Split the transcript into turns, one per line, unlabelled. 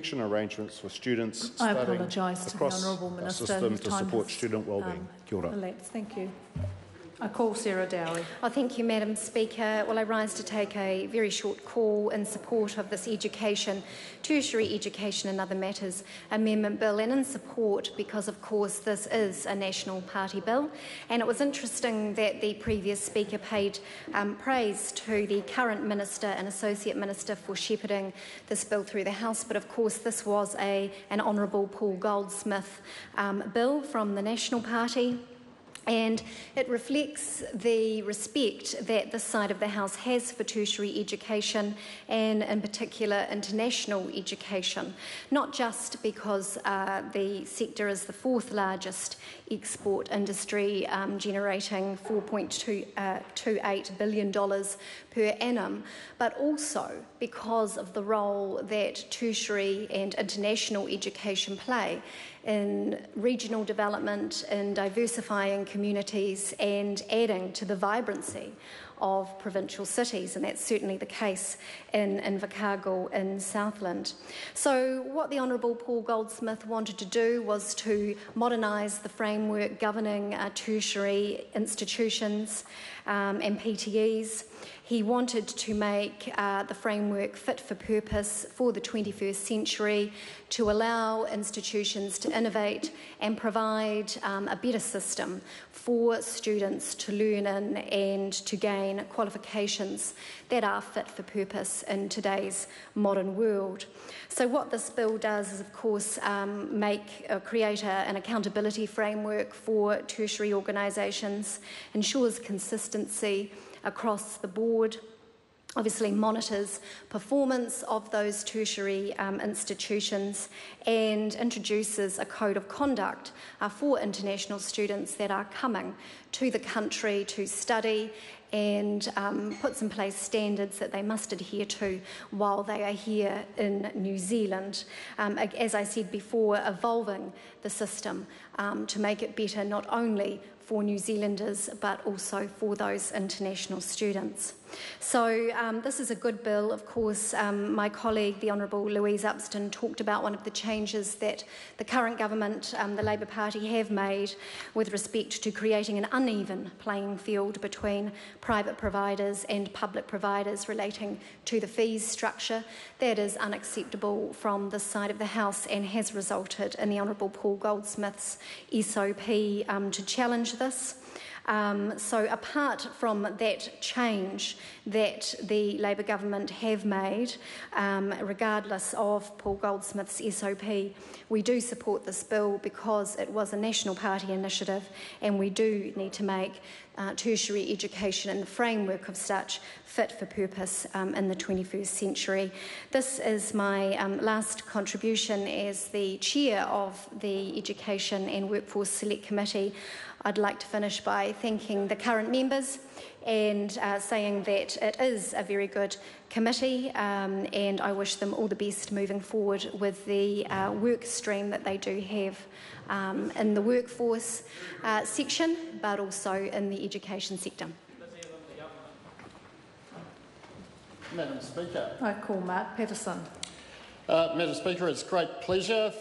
protection arrangements for students
I
studying
apologise to the Honourable
our
Minister.
system to support student wellbeing.
um,
Kia ora.
Thank you. I call Sarah Dowie.
Oh, thank you, Madam Speaker. Well, I rise to take a very short call in support of this education, tertiary education and other matters amendment bill, and in support because, of course, this is a National Party bill. And it was interesting that the previous speaker paid um, praise to the current minister and associate minister for shepherding this bill through the House. But of course, this was a an honourable Paul Goldsmith um, bill from the National Party. And it reflects the respect that this side of the House has for tertiary education and, in particular, international education. Not just because uh, the sector is the fourth largest export industry, um, generating $4.28 billion per annum, but also because of the role that tertiary and international education play in regional development, in diversifying communities, and adding to the vibrancy of provincial cities, and that's certainly the case in Invercargill in Southland. So, what the Honourable Paul Goldsmith wanted to do was to modernise the framework governing uh, tertiary institutions um, and PTEs. He wanted to make uh, the framework fit for purpose for the 21st century, to allow institutions to innovate and provide um, a better system for students to learn in and to gain qualifications that are fit for purpose in today's modern world. So, what this bill does is, of course, um, make uh, create a, an accountability framework for tertiary organisations, ensures consistency across the board obviously monitors performance of those tertiary um, institutions and introduces a code of conduct uh, for international students that are coming to the country to study and um, puts in place standards that they must adhere to while they are here in New Zealand. Um, as I said before, evolving the system um, to make it better not only for New Zealanders but also for those international students. So, um, this is a good bill. Of course, um, my colleague, the Honourable Louise Upston, talked about one of the changes that the current government, um, the Labour Party, have made with respect to creating an uneven playing field between private providers and public providers relating to the fees structure. That is unacceptable from this side of the House and has resulted in the Honourable Paul Goldsmith's SOP um, to challenge this. Um, so, apart from that change that the Labour government have made, um, regardless of Paul Goldsmith's SOP, we do support this bill because it was a National Party initiative and we do need to make uh, tertiary education in the framework of such fit for purpose um, in the 21st century. This is my um, last contribution as the chair of the Education and Workforce Select Committee. I'd like to finish by thanking the current members and uh, saying that it is a very good committee um, and I wish them all the best moving forward with the uh, work stream that they do have um, in the workforce uh, section but also in the education sector.
Madam Speaker.
I call Mark Patterson.
Uh, Madam Speaker, it's great pleasure